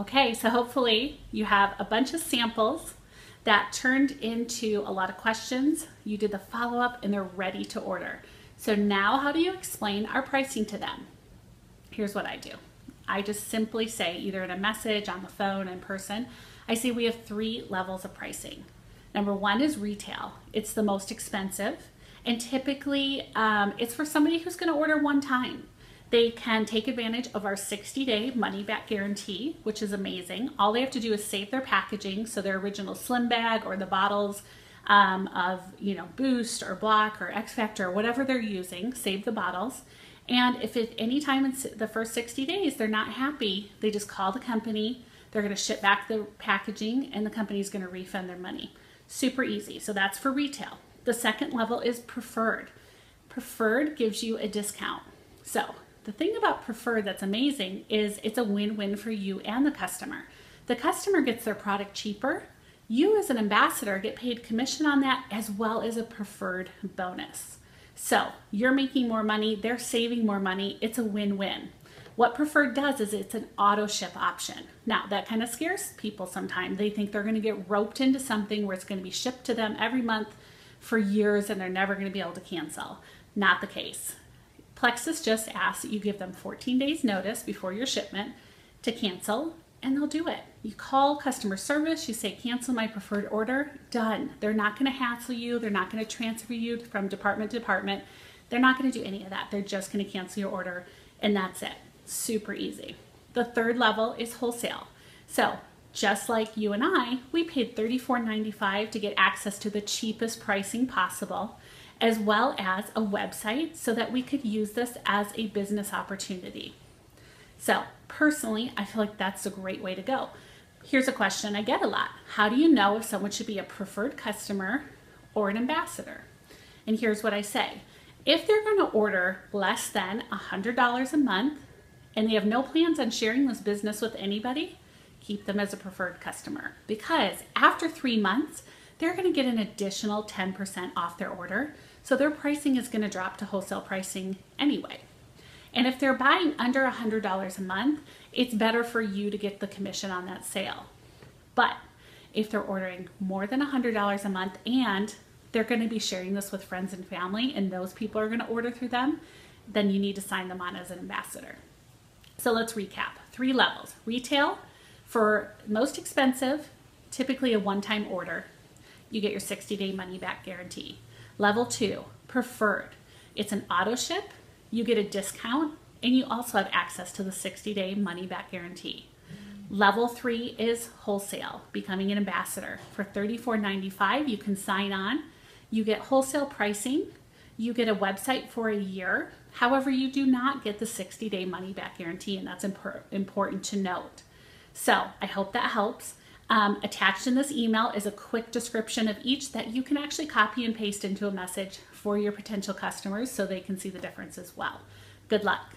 Okay, so hopefully you have a bunch of samples that turned into a lot of questions. You did the follow up and they're ready to order. So now how do you explain our pricing to them? Here's what I do. I just simply say either in a message, on the phone, in person, I say we have three levels of pricing. Number one is retail. It's the most expensive. And typically um, it's for somebody who's gonna order one time. They can take advantage of our 60 day money back guarantee, which is amazing. All they have to do is save their packaging, so their original slim bag or the bottles um, of you know Boost or Block or X Factor or whatever they're using, save the bottles. And if at any time in the first 60 days they're not happy, they just call the company. They're going to ship back the packaging and the company is going to refund their money. Super easy. So that's for retail. The second level is preferred. Preferred gives you a discount. So the thing about Preferred that's amazing is it's a win-win for you and the customer. The customer gets their product cheaper. You as an ambassador get paid commission on that as well as a preferred bonus. So you're making more money, they're saving more money. It's a win-win. What Preferred does is it's an auto ship option. Now that kind of scares people sometimes. They think they're gonna get roped into something where it's gonna be shipped to them every month for years and they're never gonna be able to cancel. Not the case. Plexus just asks that you give them 14 days notice before your shipment to cancel and they'll do it. You call customer service, you say cancel my preferred order, done. They're not gonna hassle you, they're not gonna transfer you from department to department. They're not gonna do any of that. They're just gonna cancel your order and that's it. Super easy. The third level is wholesale. So just like you and I, we paid $34.95 to get access to the cheapest pricing possible as well as a website so that we could use this as a business opportunity. So personally, I feel like that's a great way to go. Here's a question I get a lot. How do you know if someone should be a preferred customer or an ambassador? And here's what I say. If they're going to order less than $100 a month and they have no plans on sharing this business with anybody, keep them as a preferred customer because after three months, they're going to get an additional 10% off their order. So their pricing is going to drop to wholesale pricing anyway. And if they're buying under $100 a month, it's better for you to get the commission on that sale. But if they're ordering more than $100 a month and they're going to be sharing this with friends and family and those people are going to order through them, then you need to sign them on as an ambassador. So let's recap. Three levels. Retail for most expensive, typically a one-time order, you get your 60-day money-back guarantee. Level two, preferred. It's an auto ship, you get a discount, and you also have access to the 60-day money-back guarantee. Level three is wholesale, becoming an ambassador. For $34.95, you can sign on. You get wholesale pricing. You get a website for a year. However, you do not get the 60-day money-back guarantee, and that's important to note. So I hope that helps. Um, attached in this email is a quick description of each that you can actually copy and paste into a message for your potential customers so they can see the difference as well. Good luck.